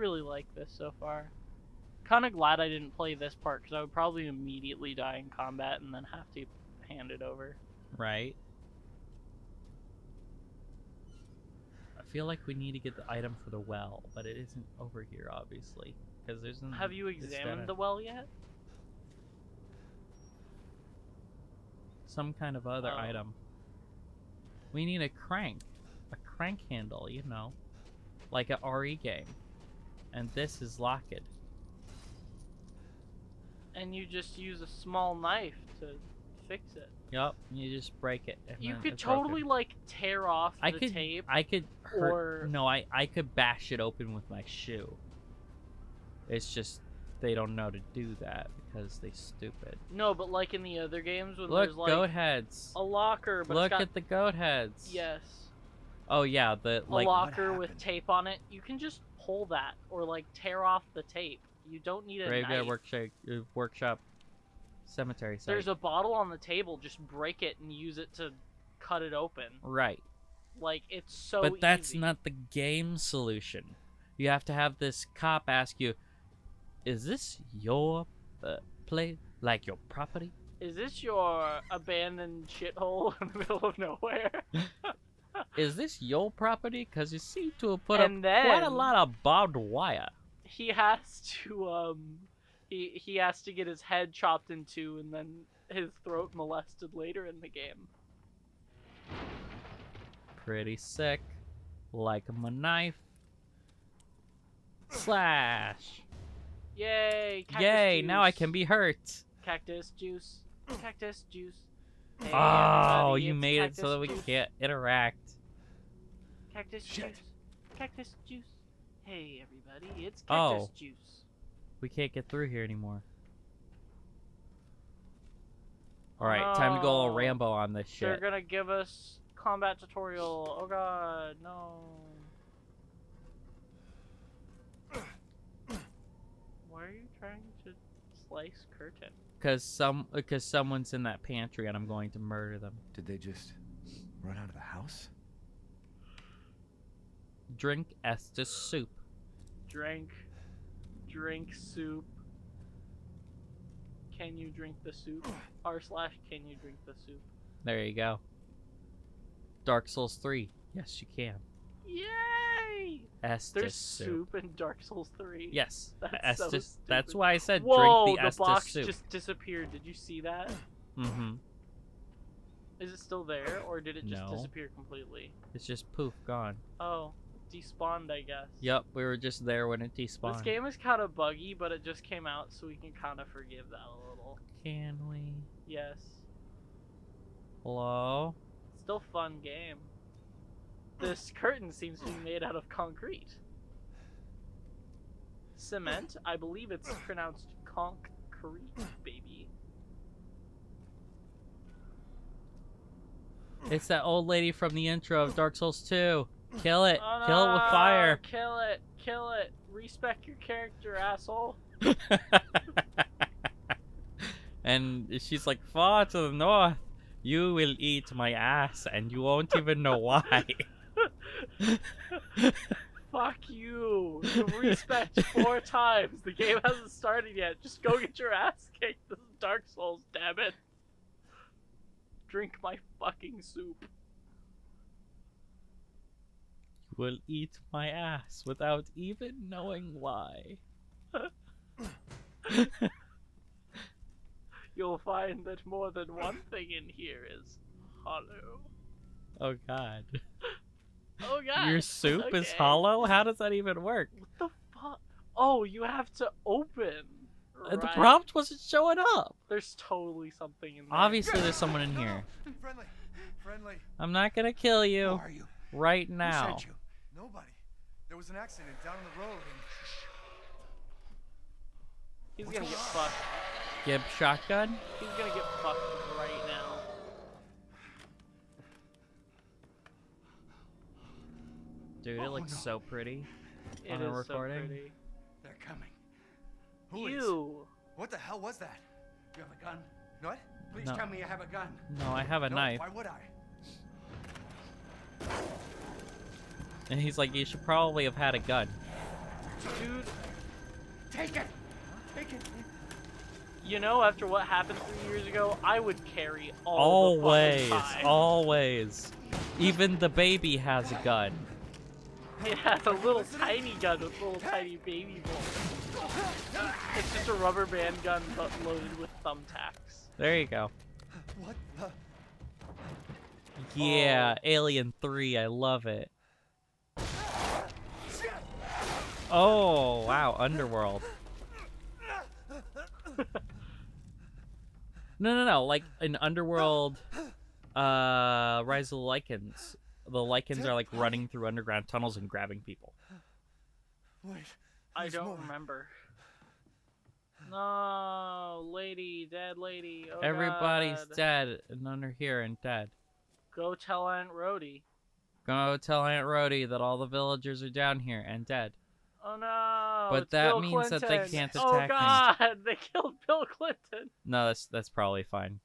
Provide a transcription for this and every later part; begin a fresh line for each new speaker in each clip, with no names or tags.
really like this so far. Kind of glad I didn't play this part because I would probably immediately die in combat and then have to hand it over.
Right. I feel like we need to get the item for the well, but it isn't over here, obviously, because there's. an-
Have you examined
done
the well yet?
some kind of other
Oh.
item? We need a crank, a crank handle, you know, like a RE game, and this is locked.
And you just use a small knife to fix it.
Yup, you just break it.
You could
it's broken.
totally like tear off
I
the
could,
tape.
I could hurt.
or-
No, I, I could bash it open with my shoe. It's just they don't know to do that because they stupid.
No, but like in the other games when
Look,
there's like
goat heads.
a locker, but
Look
got
at the goat heads.
yes,
Oh yeah, the
a
like.
locker with tape on it. You can just pull that or like tear off the tape. You don't need a
Graveyard
knife.
workshop, uh, workshop, cemetery site.
There's a bottle on the table. Just break it and use it to cut it open.
right,
Like it's so.
but that's
easy.
not the game solution. You have to have this cop ask you, "Is this your uh, play, like your property?"
Is this your abandoned shithole in the middle of nowhere?
Is this your property? Because you seem to have put
And
up quite a lot of barbed wire.
he has to um, he he has to get his head chopped in two and then his throat molested later in the game.
Pretty sick. Like my knife. Slash.
Yay! Cactus
Yay, now I can be hurt.
Cactus juice. Cactus juice. Hey,
Oh, you made it so that we
juice.
can't interact.
Cactus
Shit.
juice. Cactus juice. Hey everybody, it's
Oh.
cactus juice.
We can't get through here anymore. Alright, time to go all
No.
Rambo on this shit.
They're gonna give us combat tutorial. Oh god, no. Why are you trying to slice curtain?
Cause some, cause someone's in that pantry and I'm going to murder them.
Did they just run out of the house?
Drink Estus soup.
Drink. Drink soup. Can you drink the soup? R slash can you drink the soup?
There you go. Dark Souls 3. Yes, you can.
Yay!
Estus
There's
soup.
soup in Dark Souls 3.
Yes,
That's so
that's why I said
Whoa,
drink the,
the
Estus
box
soup.
just disappeared. Did you see that?
Mm-hmm.
Is it still there, or did it just
No.
disappear completely?
It's just poof, gone.
Oh, despawned, I guess.
Yep, we were just there when it despawned.
This game is kind of buggy, but it just came out, so we can kind of forgive that a little.
Can we?
Yes.
Hello?
Still fun game. This curtain seems to be made out of concrete. Cement? I believe it's pronounced concrete, baby.
It's that old lady from the intro of Dark Souls 2. Kill it.
Oh,
Kill it with fire.
Kill it. Kill it. Respect your character, asshole.
and she's like, far to the north, you will eat my ass, and you won't even know why.
Fuck you. You respect four times. The game hasn't started yet. Just go get your ass kicked. This is Dark Souls, damn it. Drink my fucking soup.
You will eat my ass without even knowing why.
You'll find that more than one thing in here is hollow.
Oh god.
Oh god.
Your soup is hollow? How does that even work?
What the fuck? Oh, you have to open.
Uh, The prompt wasn't showing up.
There's totally something in there.
Obviously, there's someone in here.
no, Friendly. Friendly.
I'm not gonna kill
Who
you
are you?
right
Who
now.
sent you? Nobody. There was an accident down the road and
He's gonna get fucked.
Gib shotgun?
He's gonna get fucked right now.
Dude, it
Oh,
looks
no.
so pretty.
It
On
is
a
so
recording?
pretty.
they're coming. Who is?
you.
What the hell was that? You have a gun? What? Please
No.
tell me you have a gun.
No, I have a
no,
knife.
Why would I?
And he's like, you should probably have had a gun.
Dude,
Take it! Take it!
you know, after what happened three years ago, I would carry all
Always,
the fucking time.
always. Even the baby has a gun.
Yeah, a little tiny gun with little tiny baby bullets. It's just a rubber band gun but loaded with thumbtacks.
There you go.
What the?
Yeah, oh. Alien 3, I love it. Oh, wow, Underworld. No, no, no, like in Underworld, uh, Rise of the Lycans, the Lycans are like running through underground tunnels and grabbing people.
Wait.
I don't
more.
remember. No, lady, dead lady. Oh
Everybody's
God.
dead and under here and dead.
Go tell Aunt Rhody.
Go tell Aunt Rhody that all the villagers are down here and dead.
Oh no!
But
it's
that
Bill
means that they can't
Oh
attack me.
God! They killed Bill Clinton.
No, that's that's probably fine.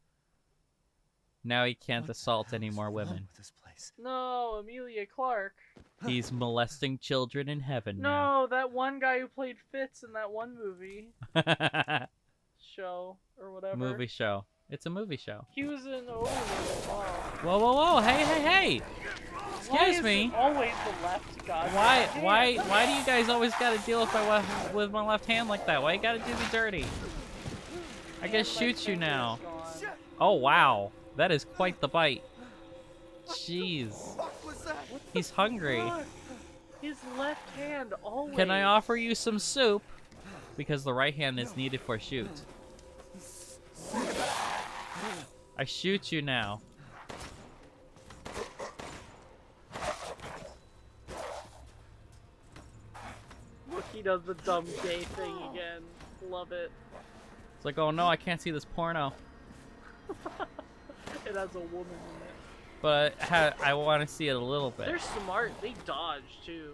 Now he can't
What
assault any more women.
with this place?
No, Amelia Clark.
He's molesting children in heaven
No, that one guy who played Fitz in that one movie show or whatever.
movie show. It's a movie show.
He was in Overlord as well.
Whoa, whoa, whoa! Hey, hey, hey! Excuse me.
always the left guy.
Why, why, why do you guys always gotta deal with my left, with my left hand like that? Why you gotta do me dirty? I guess shoot you now. Oh wow, that is quite the bite. Jeez,
What was that?
he's hungry.
His left hand always.
Can I offer you some soup? Because the right hand is needed for shoot. I shoot you now.
Look, he does the dumb gay thing again. Love it.
It's like, oh no, I can't see this porno.
It has a woman in it.
But ha- I want to see it a little bit.
They're smart. They dodge too.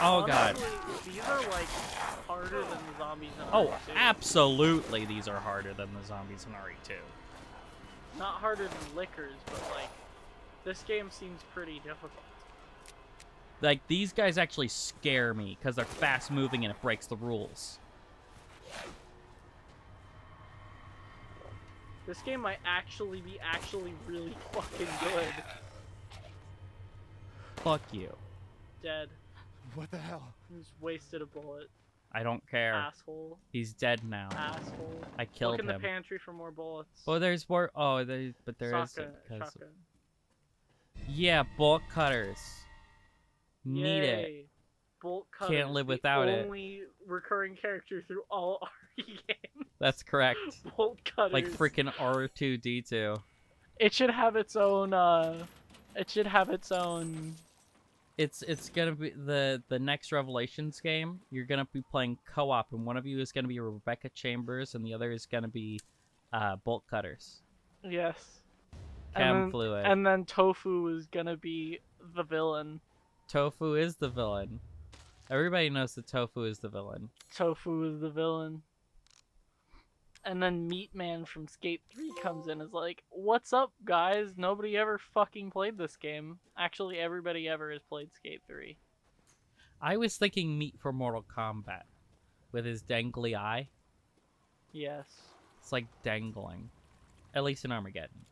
Oh god.
These are like harder than the zombies in
Oh,
RE2.
absolutely, these are harder than the zombies in RE2.
Not harder than Lickers, but like this game seems pretty difficult.
Like these guys actually scare me because they're fast moving and it breaks the rules.
This game might actually be actually really fucking good.
Fuck you.
Dead.
What the hell?
Just wasted a bullet.
I don't care.
Asshole.
He's dead now.
Asshole.
I killed
Look in the pantry for more bullets.
Oh, there's more. Oh, there, but there is
shotgun,
because
shotgun.
yeah, bolt cutters. Need it.
Bolt cutters.
Can't live without it.
Only recurring character through all RE games.
That's correct.
Bolt cutters.
like freaking R2D2.
It should have its own. uh It should have its own.
It's it's gonna be the the next Revelations game. You're gonna be playing co-op, and one of you is gonna be Rebecca Chambers, and the other is gonna be uh, bolt cutters.
Yes.
Chem
and then,
fluid.
And then Tofu is gonna be the villain.
Tofu is the villain. Everybody knows that Tofu is the villain.
Tofu is the villain. And then Meat Man from Skate 3 comes in and is like, What's up, guys? Nobody ever fucking played this game. Actually, everybody ever has played Skate 3.
I was thinking meat for Mortal Kombat, with his dangly eye.
Yes.
It's like dangling, at least in Armageddon.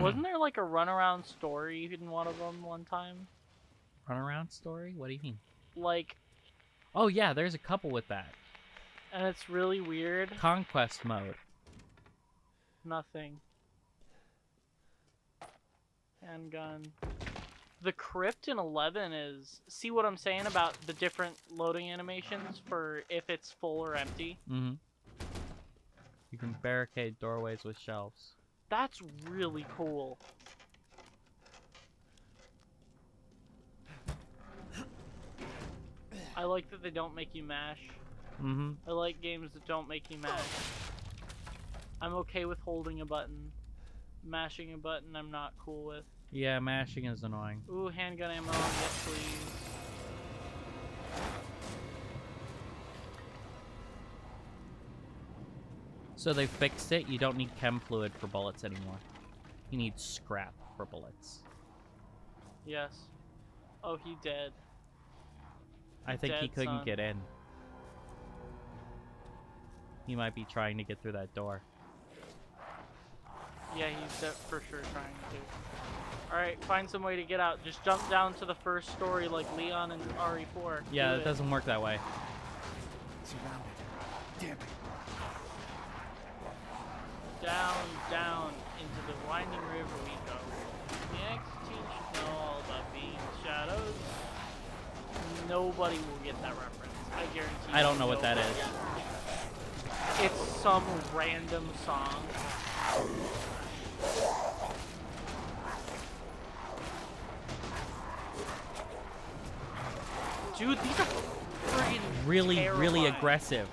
Wasn't there like a runaround story in one of them one time?
Runaround story? What do you mean?
Like,
Oh yeah, there's a couple with that.
and it's really weird.
Konquest mode.
Nothing. Handgun. The crypt in 11 is. See what I'm saying about the different loading animations for if it's full or empty?
Mm-hmm. You can barricade doorways with shelves.
That's really cool. I like that they don't make you mash.
Mm-hmm.
I like games that don't make you mash. I'm okay with holding a button. Mashing a button, I'm not cool with.
Yeah, mashing is annoying.
Ooh, handgun ammo, yes please.
So they fixed it. You don't need chem fluid for bullets anymore. You need scrap for bullets.
Yes. Oh, he dead.
I think he couldn't
son.
get in. He might be trying to get through that door.
Yeah, he's de- for sure trying to. Alright, find some way to get out. Just jump down to the first story like Leon and RE4.
Yeah,
Do
it doesn't work that way.
Surrounded. Damn it.
Down, down, into the winding river we go. The next teen should know all about being shadows. Nobody will get that reference. I guarantee
I don't know what that is.
It's some random song. Dude, these are
Really, really aggressive.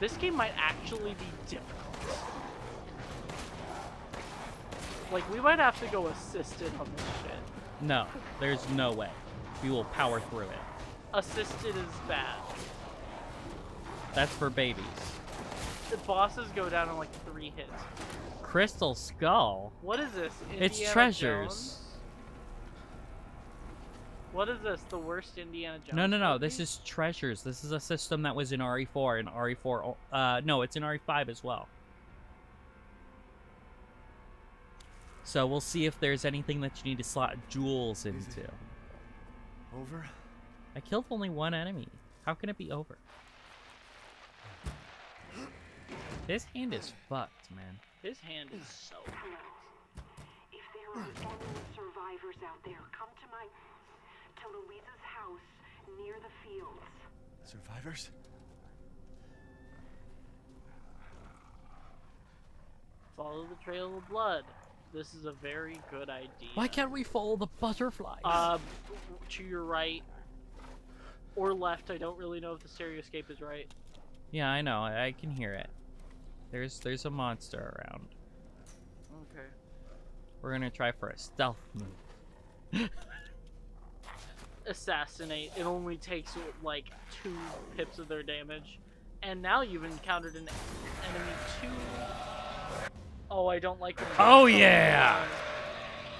This game might actually be difficult. Like, we might have to go assisted on this shit.
No, there's no way. We will power through it.
Assisted is bad.
That's for babies.
The bosses go down in like three hits.
Crystal Skull.
What is this?
It's treasures.
Jones? What is this? The worst Indiana Jones?
No, no, no.
movie?
This is treasures. This is a system that was in RE4 and RE4. Uh, no, it's in RE5 as well. So we'll see if there's anything that you need to slot jewels into.
Over?
I killed only one enemy. How can it be over? This hand is fucked, man.
His hand is so.
If there are any survivors out there, come to my to Luiza's house near the fields.
Survivors?
Follow the trail of blood. This is a very good idea.
Why can't we follow the butterflies?
Uh, to your right or left. I don't really know if the stereoscape is right.
yeah, I know. I I can hear it. There's there's a monster around.
Okay.
We're gonna try for a stealth move.
Assassinate. It only takes like two pips of their damage, and now you've encountered an enemy two. Oh, I don't like when. Oh, games
Oh,
tell me to
yeah!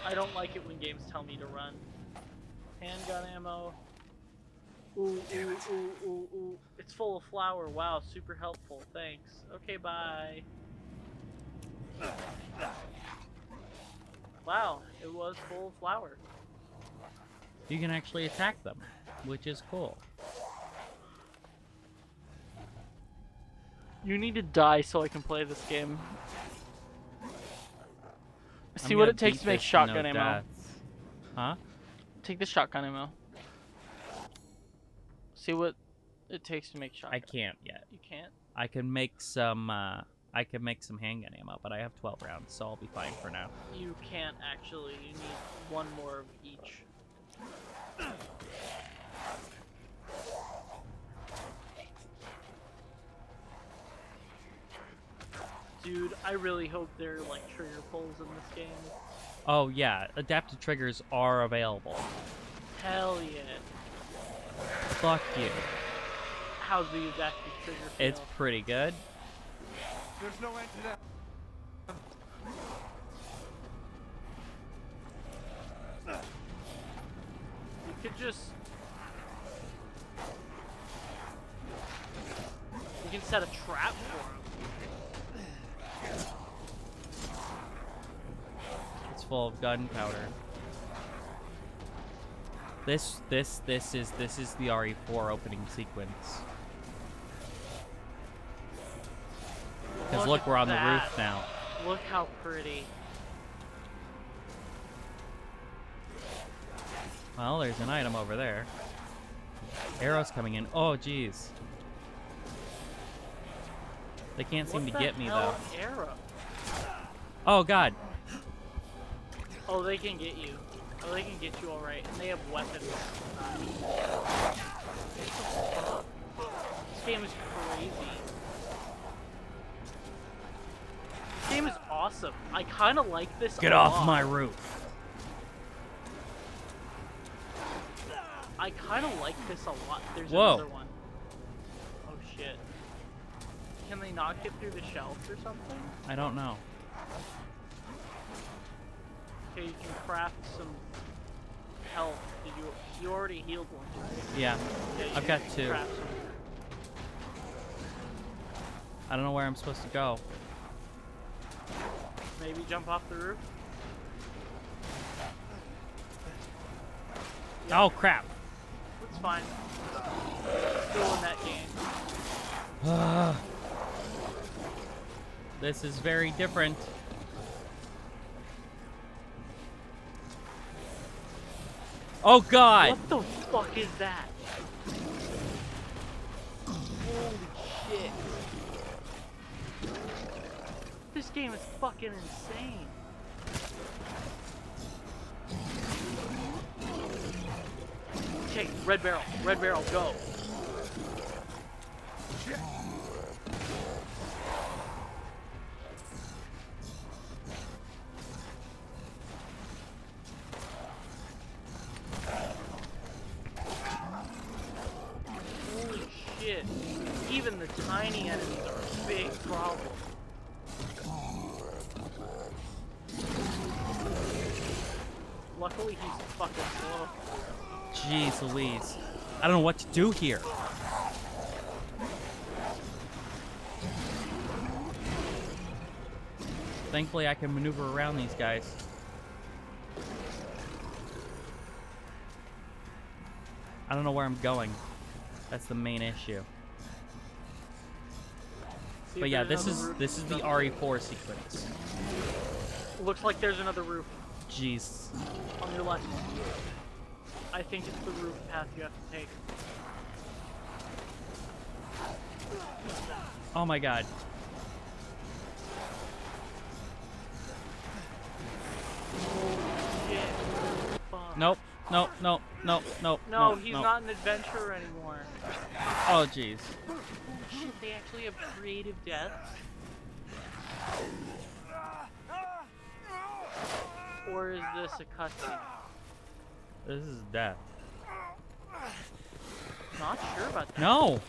I don't like it when games tell me to run. Handgun ammo. Ooh, ooh, ooh, ooh, ooh. It's full of flour. Wow, super helpful. Thanks. Okay, bye. Wow, it was full of flour.
You can actually attack them, which is cool.
You need to die so I can play this game. See what it takes to make shotgun
no
ammo.
deaths. Huh?
Take the shotgun ammo. See what it takes to make shotgun.
I can't yet.
You can't.
I can make some. Uh, I can make some handgun ammo, but I have 12 rounds, so I'll be fine for now.
You can't actually. You need one more of each. Dude, I really hope there are like trigger pulls in this game.
Oh yeah, adaptive triggers are available.
Hell yeah.
Fuck you.
How's the adaptive trigger feel?
It's pretty good.
There's no end to that.
Could just. You can set a trap for him.
It's full of gunpowder. This, this, this is this is the RE4 opening sequence. Because
Look
look, we're on the roof now.
Look how pretty.
Well, there's an item over there. Arrows coming in. Oh, jeez. They can't seem to get me though.
Arrow.
Oh God.
Oh, they can get you. Oh, they can get you all right, and they have weapons. Uh, this game is crazy. This game is awesome. I kind of like this.
Get off
lot.
my roof.
I kind of like this a lot. There's
Whoa.
another one. Oh shit. Can they not get through the shelves or something?
I don't know.
Okay, you can craft some health. Did you? You already healed one, right?
Yeah.
Yeah,
I've got two. I don't know where I'm supposed to go.
Maybe jump off the roof.
Oh crap.
It's fine. Still in that game.
this is very different. Oh god!
What the fuck is that? Holy shit. This game is fucking insane. Okay, red barrel, red barrel, go. Holy shit. Even the tiny enemies are a big problem. Luckily he's fucking slow.
Jeez Louise. I don't know what to do here. Thankfully, I can maneuver around these guys. I don't know where I'm going. That's the main issue.
See
But yeah, this is this is the
stuff.
RE4 sequence.
Looks like there's another roof
Jeez.
on your left. I think it's the roof path you have to take.
Oh my god. Nope. Nope. Nope. Nope. Nope.
No,
nope,
he's
nope.
not an adventurer anymore.
Oh jeez.
Shit, they actually have creative deaths? Or is this a cutscene?
This is death.
Not sure about that.
No.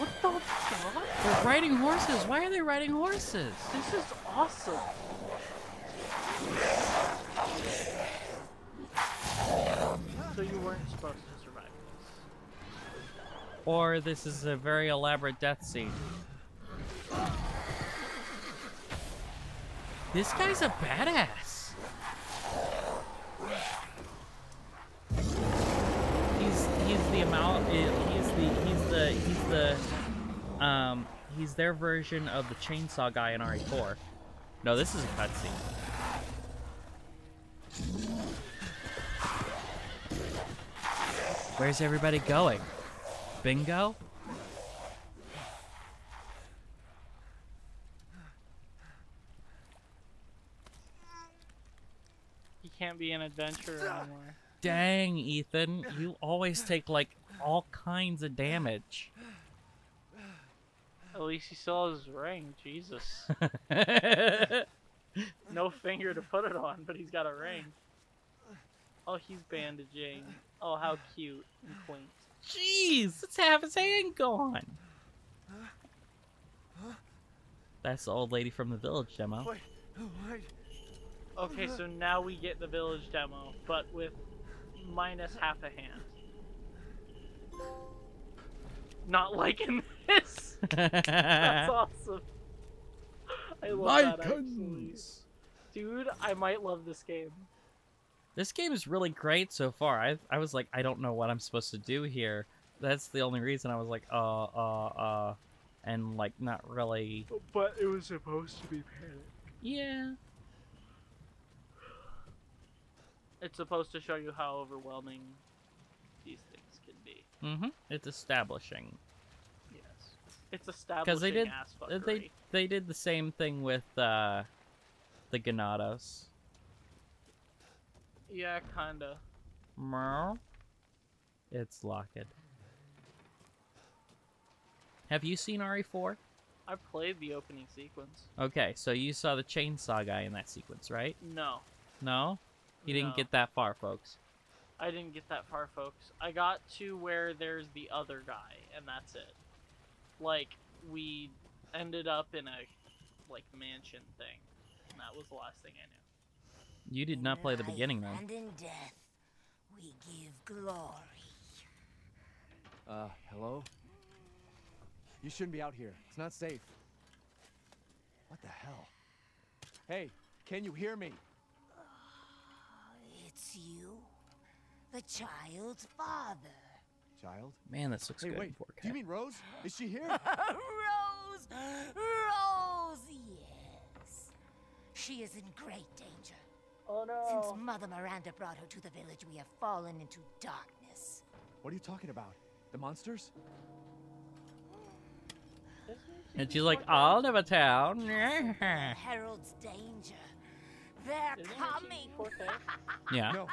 What the fuck?
They're riding horses. Why are they riding horses?
This is awesome. So you weren't supposed to survive this.
Or this is a very elaborate death scene. This guy's a badass. He's he's the amount he's the he's the he's um he's their version of the chainsaw guy in RE4. No, this is a cutscene. Where's everybody going? Bingo?
He can't be an adventurer anymore.
Dang, Ethan, you always take like all kinds of damage.
At least he saw his ring. Jesus. No finger to put it on, but he's got a ring. Oh, he's bandaging. Oh, how cute and quaint.
Jeez, let's have his hand gone. That's the old lady from the village demo.
Wait, wait.
Okay, so now we get the village demo, but with minus half a hand. Not liking this. That's awesome. I love that actually. Dude, I might love this game.
This game is really great so far. I I was like, I don't know what I'm supposed to do here. That's the only reason I was like, uh, uh, uh, and like not really.
But it was supposed to be panic.
Yeah.
It's supposed to show you how overwhelming these things can be.
Mm-hmm. It's establishing
Yes. It's establishing
because they did uh, they they did the same thing with uh, the Ganados.
Yeah, kinda.
Meow. It's locked. Have you seen RE4?
I played the opening sequence.
Okay, so you saw the chainsaw guy in that sequence, right?
No.
No? You didn't get that far, folks.
I didn't get that far, folks. I got to where there's the other guy, and that's it. Like, we ended up in a, like, mansion thing. And that was the last thing I knew.
You did not play the beginning then.
And in death, we give glory.
Uh, hello? You shouldn't be out here. It's not safe. What the hell? Hey, can you hear me?
It's you, the child's father.
Child?
Man, this looks
Hey,
good
wait.
in 4K.
Do you mean Rose? Is she here?
Rose! Rose, yes. She is in great danger.
Oh no. Since.
Mother Miranda brought her to the village, we have fallen into darkness.
what are you talking about? The monsters?
And she's like, I'll never tell.
Herald's danger. They're coming.
4K?
yeah.
No.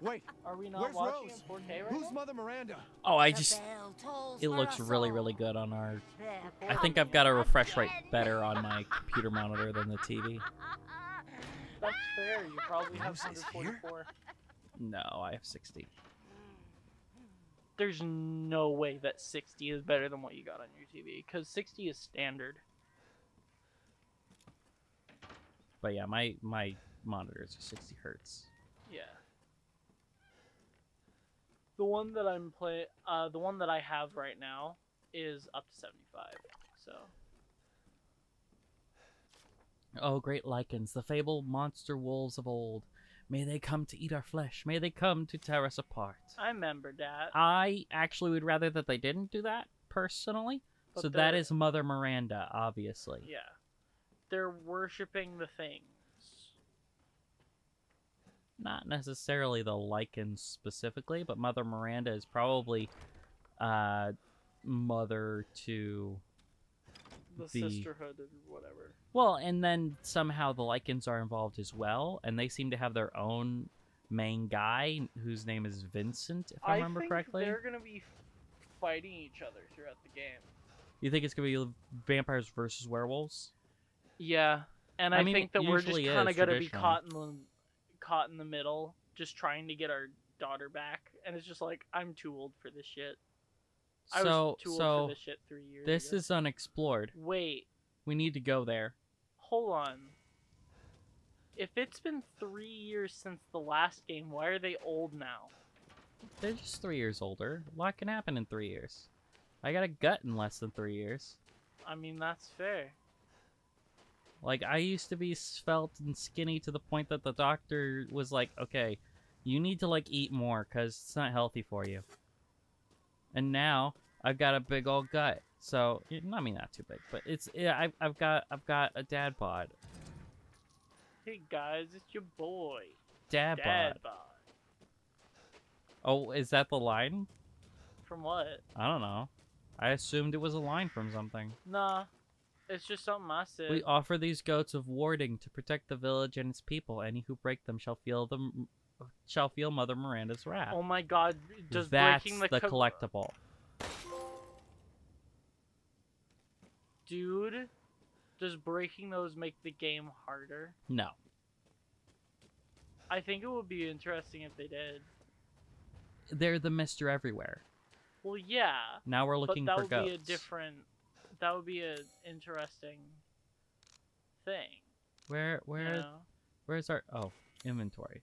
Wait.
Are we not
Where's
watching
Rose?
in 4K right
Who's
now?
Mother Miranda?
Oh, I just it looks really, really good on our. I think I've got a refresh rate better on my computer monitor than the TV.
That's fair. You probably have
Rose is here?
144.
No, I have 60.
There's no way that 60 is better than what you got on your TV because 60 is standard.
But yeah, my my monitors are 60 hertz.
Yeah. The one that I'm play, uh, the one that I have right now is up to 75. So
Oh, great lycans, the fabled monster wolves of old. May they come to eat our flesh. May they come to tear us apart.
I remember that.
I actually would rather that they didn't do that personally.
But
so that is Mother Miranda, obviously.
Yeah. They're worshiping the things.
Not necessarily the lycans specifically, but Mother Miranda is probably uh mother to
The,
The-
sisterhood or whatever.
Well, and then somehow the lycans are involved as well, and they seem to have their own main guy whose name is Vincent, if I, remember
think
correctly.
they're gonna be fighting each other throughout the game.
You think it's gonna be vampires versus werewolves?
Yeah, and
I
I,
mean,
think that we're just kind of gonna be caught in the caught in the middle, just trying to get our daughter back, and it's just like I'm too old for this shit. I
so,
was too old for this shit three years
this
ago.
is unexplored.
Wait,
We need to go there.
hold on. If it's been three years since the last game, why are they old now?
They're just three years older. A lot can happen in three years. I got a gut in less than three years.
I mean, that's fair.
Like I used to be svelte and skinny to the point that the doctor was like, "Okay, you need to like eat more because it's not healthy for you." And now I've got a big old gut. So I mean, not too big, but it's yeah. I've, I've got I've got a dad bod.
Hey guys, it's your boy,
Dad,
Dad
bod.
Bod.
Oh, is that the line?
From what?
I don't know. I assumed it was a line from something.
Nah, it's just something I said.
We offer these goats of warding to protect the village and its people. Any who break them shall feel them shall feel Mother Miranda's wrath.
Oh my god, does
That's
breaking the,
the
co-
collectible.
Dude, does breaking those make the game harder?
No.
I think it would be interesting if they did.
They're the Mister Everywhere.
Well, yeah,
Now we're looking
but that
for
would
goats.
be a different. That would be an interesting thing.
Where
you
where
know?
where's our oh inventory?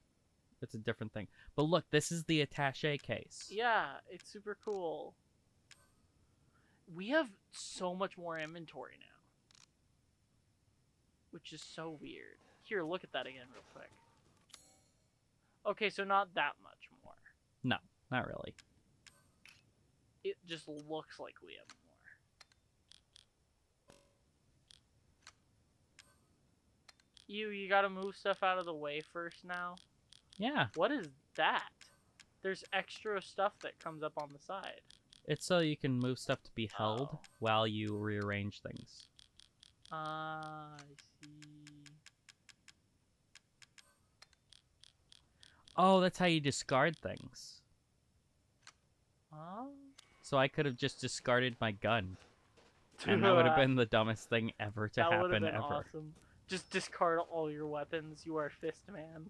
It's a different thing. But look, this is the attache case.
Yeah, it's super cool. We have so much more inventory now. Which is so weird. Here, look at that again real quick. Okay, so not that much more.
No, not really.
It just looks like we have more. You you gotta move stuff out of the way first now.
Yeah,
What is that? There's extra stuff that comes up on the side.
it's so you can move stuff to be held
Oh.
while you rearrange things.
Ah, I see.
Oh, that's how you discard things.
Oh.
So I could have just discarded my gun, and that would have been the dumbest thing ever to
that would have
happen
been
ever.
awesome. Just discard all your weapons. You are a fist man.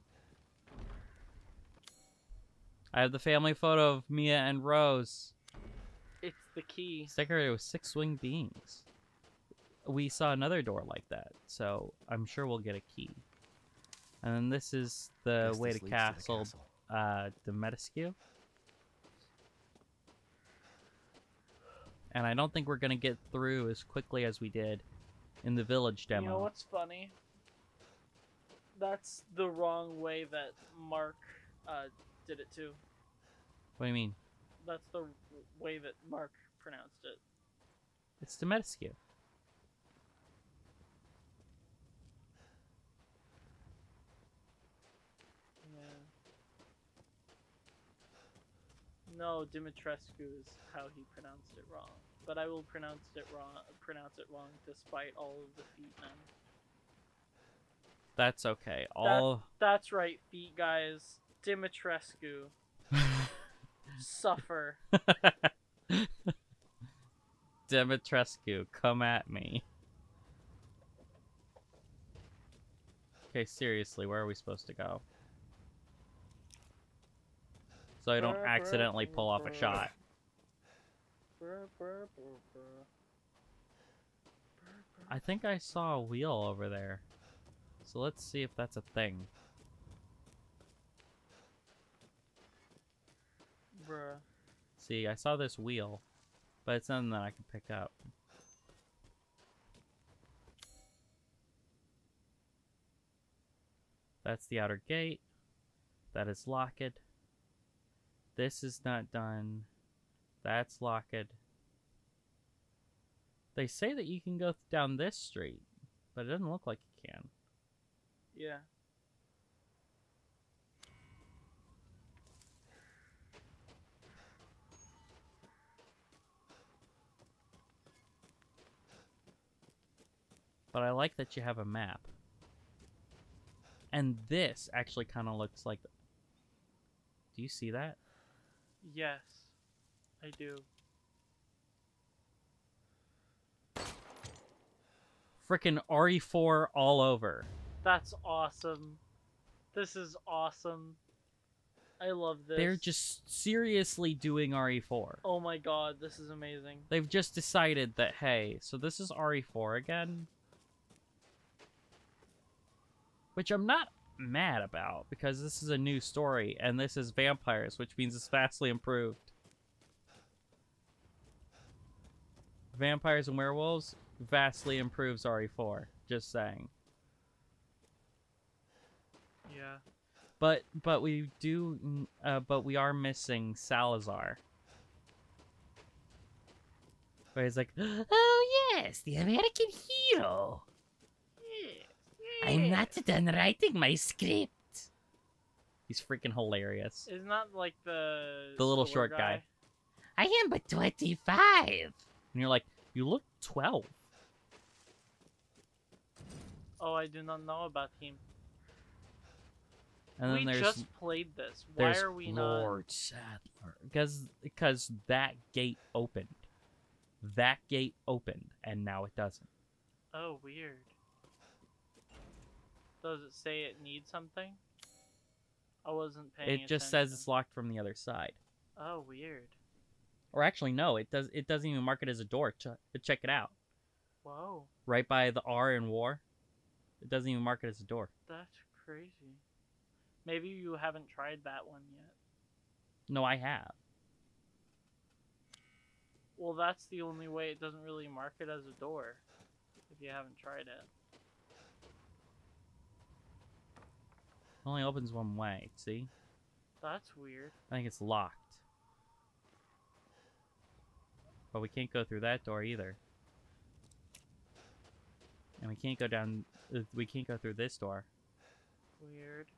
I have the family photo of Mia and Rose.
It's the key.
It's decorated with six winged beings. We saw another door like that, so I'm sure we'll get a key. And then this is the
Guess
way
this
to
the
castle,
castle.
uh, the Metaskew. And I don't think we're gonna get through as quickly as we did in the village demo.
You know what's funny? That's the wrong way that Mark uh, did it too.
What do you mean?
That's the way that Mark pronounced it.
It's the Metaskew.
Yeah. No, Dimitrescu is how he pronounced it wrong. But I will pronounce it wrong. Pronounce it wrong despite all of the feet men.
That's okay. All
That's right, feet guys. Dimitrescu suffer.
Dimitrescu, come at me. Okay, seriously, where are we supposed to go? So I don't accidentally pull off a shot. I think I saw a wheel over there. So let's see if that's a thing.
Bruh.
See, I saw this wheel, but it's nothing that I can pick up. That's the outer gate. That is locked. This is not done. That's locked. They say that you can go down this street, but it doesn't look like you can.
Yeah.
But I like that you have a map. And this actually kind of looks like. Do you see that?
Yes. I do.
Frickin' RE4 all over.
That's awesome. This is awesome. I love this.
They're just seriously doing RE4.
Oh my god, this is amazing.
They've just decided that, hey, so this is RE4 again? Which I'm not mad about, because this is a new story, and this is vampires, which means it's vastly improved. Vampires and werewolves vastly improves RE4. Just saying.
Yeah.
But but we do uh, but we are missing Salazar. Where he's like,
Oh, yes, the American hero. I'm not done writing my script.
he's freaking hilarious.
Isn't that like the
The little short guy.
I am but 25.
And you're like, you look 12.
Oh, I do not know about him.
And then
we
there's
just played this. Why are we not?
Lord Saddler because because that gate opened. That gate opened and now it doesn't.
Oh, weird. Does it say it needs something? I wasn't paying.
It just says it's locked from the other side.
Oh, weird.
Or actually no, it does it doesn't even mark it as a door. Ch- check it out.
Whoa,
Right by the R in war. It doesn't even mark it as a door.
that's crazy. Maybe you haven't tried that one yet.
No, I have.
Well, that's the only way it doesn't really mark it as a door. If you haven't tried it.
It only opens one way, see?
That's weird.
I think it's locked. But we can't go through that door either. And we can't go down. uh, We can't go through this door.
Weird.